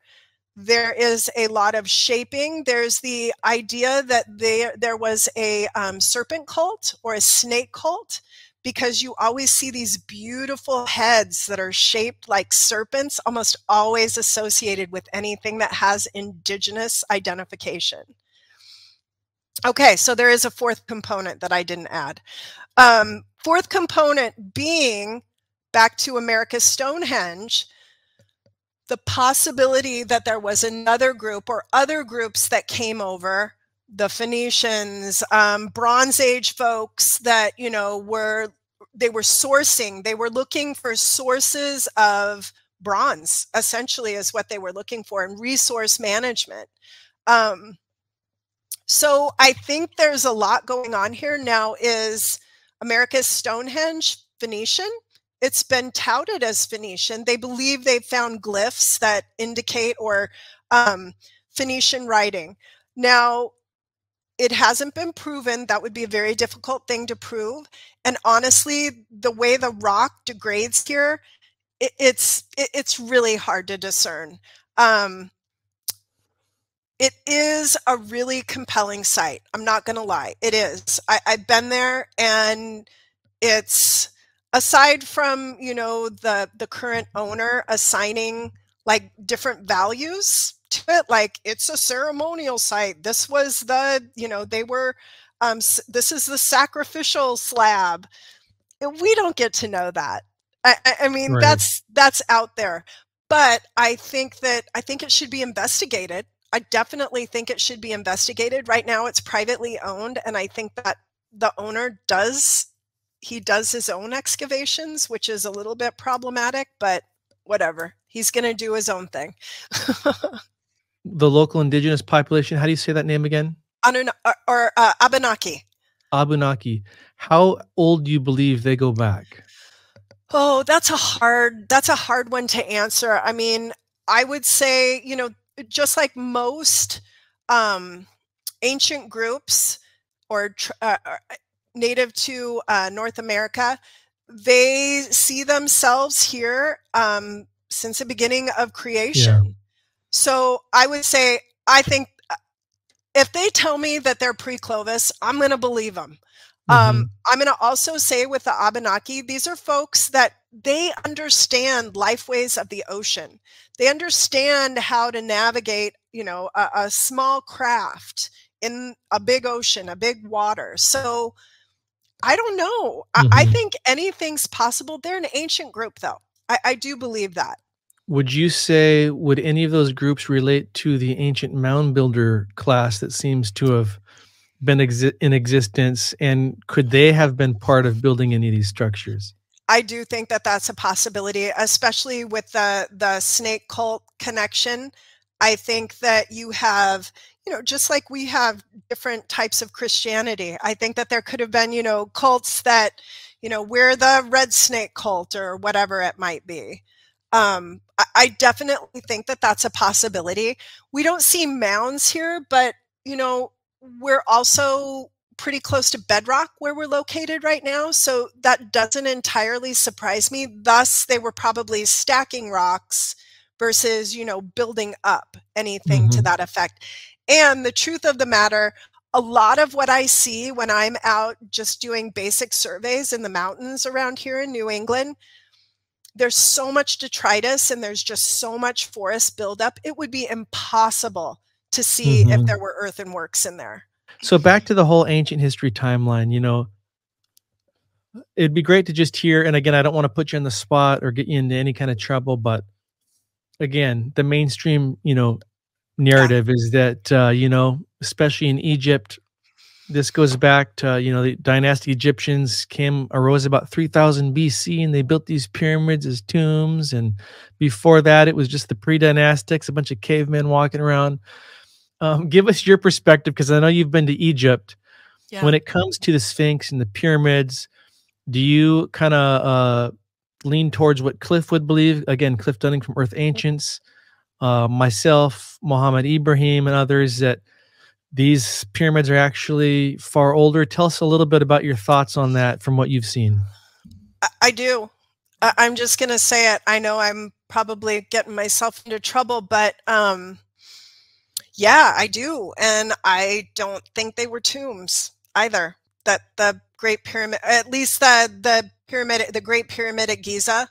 Speaker 3: There is a lot of shaping. There's the idea that there, there was a um, serpent cult or a snake cult because you always see these beautiful heads that are shaped like serpents, almost always associated with anything that has indigenous identification. Okay, so there is a fourth component that I didn't add. Um, fourth component being back to America's Stonehenge, the possibility that there was another group or other groups that came over the Phoenicians, um, Bronze Age folks that you know were they were sourcing, they were looking for sources of bronze. Essentially, is what they were looking for, and resource management. Um, so I think there's a lot going on here now. Is America's Stonehenge Phoenician? It's been touted as Phoenician. They believe they've found glyphs that indicate or um, Phoenician writing. Now, it hasn't been proven. That would be a very difficult thing to prove. And honestly, the way the rock degrades here, it, it's it, it's really hard to discern. Um, it is a really compelling site. I'm not going to lie. It is. I, I've been there, and it's aside from you know the the current owner assigning like different values to it like it's a ceremonial site. This was the you know they were um this is the sacrificial slab. We don't get to know that. I, I mean right. that's that's out there. But i think that i think it should be investigated. I definitely think it should be investigated. Right now it's privately owned and i think that the owner does he does his own excavations which is a little bit problematic but whatever. He's going to do his own thing
Speaker 2: the local indigenous population. How do you say that name again?
Speaker 3: Anun- or, or uh, Abenaki.
Speaker 2: Abenaki. How old do you believe they go back?
Speaker 3: Oh, that's a hard that's a hard one to answer. I mean, I would say, you know, just like most um, ancient groups or uh, uh, native to uh, North America, they see themselves here um, since the beginning of creation. So I would say, I think uh, if they tell me that they're pre Clovis, I'm going to believe them. Um, mm-hmm. Um, I'm going to also say with the Abenaki, these are folks that they understand lifeways of the ocean. They understand how to navigate, you know, a, a small craft in a big ocean, a big water. So I don't know. Mm-hmm. I, I, think anything's possible. They're an ancient group, though. I, I do believe that.
Speaker 2: Would you say would any of those groups relate to the ancient mound builder class that seems to have been exi- in existence, and could they have been part of building any of these structures?
Speaker 3: I do think that that's a possibility, especially with the the snake cult connection. I think that you have, you know, just like we have different types of Christianity. I think that there could have been, you know, cults that, you know, we're the red snake cult or whatever it might be um, I, I definitely think that that's a possibility. We don't see mounds here, but you know, we're also pretty close to bedrock where we're located right now. So that doesn't entirely surprise me. Thus, they were probably stacking rocks versus, you know, building up anything mm-hmm. to that effect. And the truth of the matter, a lot of what I see when I'm out just doing basic surveys in the mountains around here in New England, there's so much detritus and there's just so much forest buildup. It would be impossible to see mm-hmm. if there were earthen works in there.
Speaker 2: So back to the whole ancient history timeline, you know, it'd be great to just hear. And again, I don't want to put you in the spot or get you into any kind of trouble, but again, the mainstream, you know, narrative yeah. is that uh, you know, especially in Egypt, this goes back to you know the dynasty Egyptians. Came arose about 3000 BC and they built these pyramids as tombs. And before that it was just the pre-dynastics a bunch of cavemen walking around. Um, give us your perspective because I know you've been to Egypt. Yeah. when it comes to the Sphinx and the pyramids do you kind of uh, lean towards what Cliff would believe? Again Cliff Dunning from Earth Ancients uh, myself Mohammed Ibrahim and others that these pyramids are actually far older. Tell us a little bit about your thoughts on that from what you've seen.
Speaker 3: I do. I'm just going to say it. I know I'm probably getting myself into trouble, but um, yeah, I do. And I don't think they were tombs either. That the Great Pyramid, at least the, the pyramid, the Great Pyramid at Giza,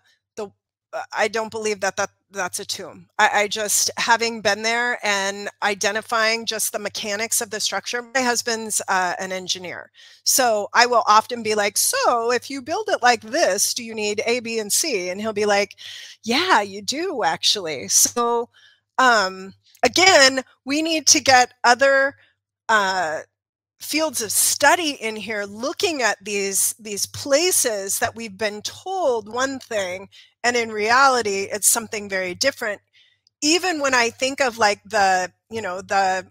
Speaker 3: I don't believe that, that that's a tomb. I, I, just, having been there and identifying just the mechanics of the structure, my husband's uh, an engineer. So I will often be like, so if you build it like this, do you need A, B, and C? And he'll be like, yeah, you do actually. So um, again, we need to get other uh, fields of study in here looking at these these places that we've been told one thing and in reality it's something very different. Even when i think of like the you know the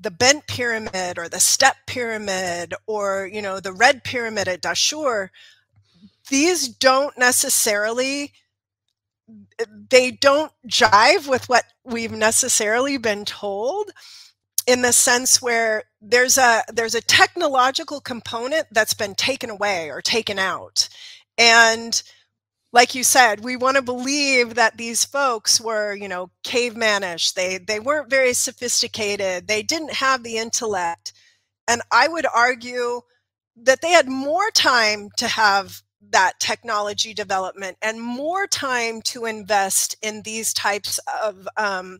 Speaker 3: the bent pyramid or the step pyramid or you know the red pyramid at dahshur these don't necessarily they don't jive with what we've necessarily been told in the sense where there's a there's a technological component that's been taken away or taken out. And like you said we want to believe that these folks were you know cavemanish. They they weren't very sophisticated. They didn't have the intellect. And i would argue that they had more time to have that technology development and more time to invest in these types of um,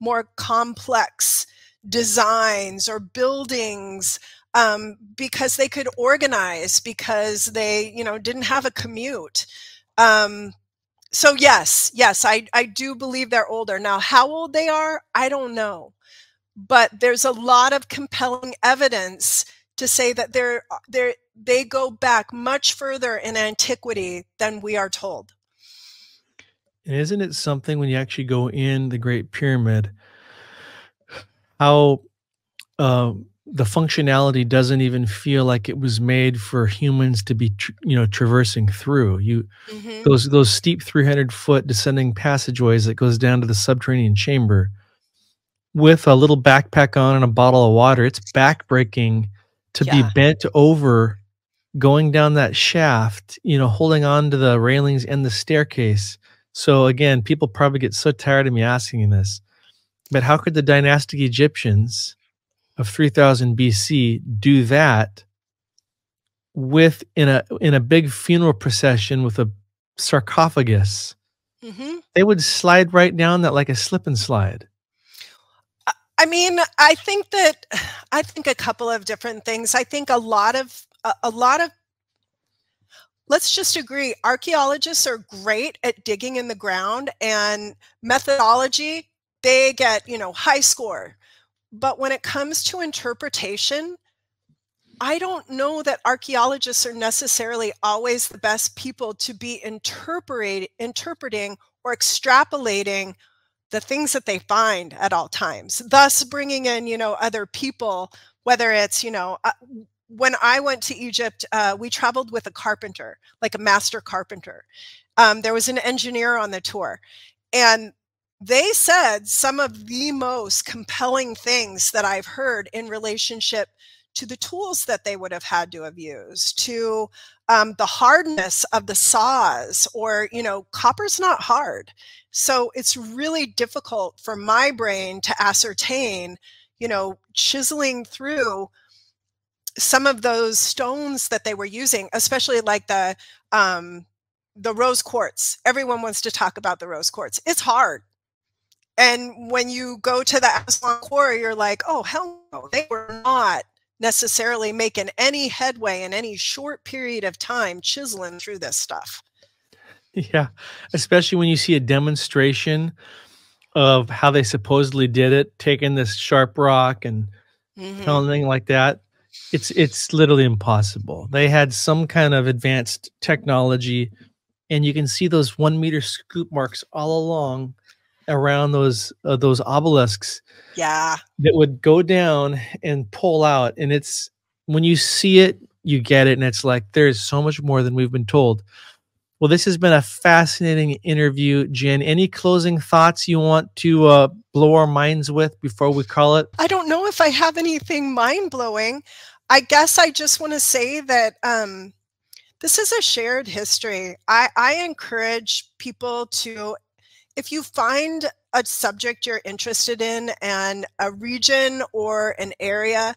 Speaker 3: more complex designs or buildings um, because they could organize because they you know didn't have a commute um, so yes yes I, I do believe they're older. Now how old they are i don't know but there's a lot of compelling evidence to say that they're they're they go back much further in antiquity than we are told.
Speaker 2: And isn't it something when you actually go in the great pyramid how uh, the functionality doesn't even feel like it was made for humans to be, you know, traversing through. You mm-hmm. those those steep 300 foot descending passageways that goes down to the subterranean chamber with a little backpack on and a bottle of water. It's backbreaking to yeah. be bent over going down that shaft, you know, holding on to the railings and the staircase. So again, people probably get so tired of me asking this. But how could the dynastic Egyptians of 3000 BC do that with in a in a big funeral procession with a sarcophagus? Mm-hmm. They would slide right down that like a slip and slide.
Speaker 3: I mean, I think that I think a couple of different things. I think a lot of a, a lot of let's just agree archaeologists are great at digging in the ground and methodology they get, you know, high score. But when it comes to interpretation, I don't know that archaeologists are necessarily always the best people to be interpreting or extrapolating the things that they find at all times thus bringing in you know other people whether it's you know uh, when i went to egypt uh, we traveled with a carpenter like a master carpenter. Um, there was an engineer on the tour and they said some of the most compelling things that I've heard in relationship to the tools that they would have had to have used, to um, the hardness of the saws, or, you know, copper's not hard. So it's really difficult for my brain to ascertain, you know, chiseling through some of those stones that they were using, especially like the, um, the rose quartz. Everyone wants to talk about the rose quartz. It's hard and when you go to the Aswan quarry, you're like, oh, hell no, they were not necessarily making any headway in any short period of time chiseling through this stuff.
Speaker 2: Yeah, especially when you see a demonstration of how they supposedly did it, taking this sharp rock and mm-hmm. something like that. It's it's literally impossible. They had some kind of advanced technology, and you can see those one meter scoop marks all along around those uh, those obelisks
Speaker 3: yeah.
Speaker 2: that would go down and pull out and it's when you see it you get it and it's like there's so much more than we've been told. Well this has been a fascinating interview jenn. Any closing thoughts you want to uh, blow our minds with before we call it?
Speaker 3: I don't know if i have anything mind-blowing. I guess i just want to say that um, this is a shared history. I, I encourage people to if you find a subject you're interested in and a region or an area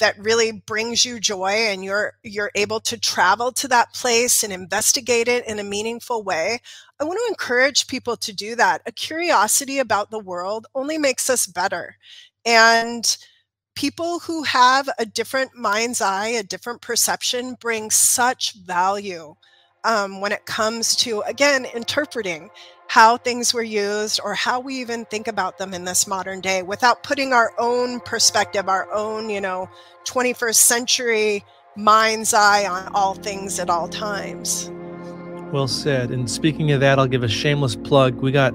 Speaker 3: that really brings you joy and you're you're able to travel to that place and investigate it in a meaningful way i want to encourage people to do that. A curiosity about the world only makes us better. And people who have a different mind's eye a different perception bring such value um, when it comes to again interpreting how things were used or how we even think about them in this modern day without putting our own perspective, our own, you know, 21st century mind's eye on all things at all times.
Speaker 2: Well said. And speaking of that, I'll give a shameless plug. We got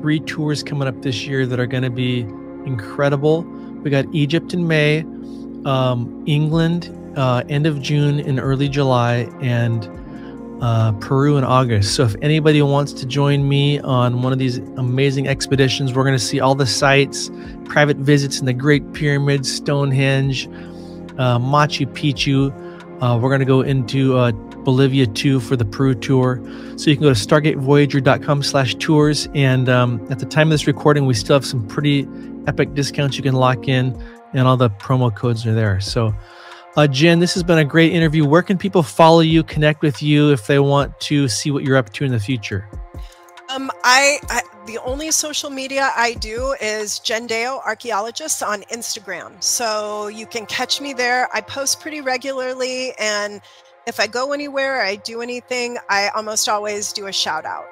Speaker 2: three tours coming up this year that are going to be incredible. We got Egypt in May, um, England uh, end of June and early July, and uh, Peru in August. So if anybody wants to join me on one of these amazing expeditions, we're going to see all the sites, private visits in the Great Pyramids, Stonehenge, uh, Machu Picchu. Uh, we're going to go into uh, Bolivia too for the Peru tour. So you can go to stargatevoyager.com slash tours. And um, at the time of this recording, we still have some pretty epic discounts you can lock in and all the promo codes are there. So uh, Jenn, this has been a great interview. Where can people follow you, connect with you if they want to see what you're up to in the future?
Speaker 3: Um, I, I, the only social media I do is Jenn Deyo Archaeologist on Instagram. So you can catch me there. I post pretty regularly, and if I go anywhere, I do anything, I almost always do a shout out.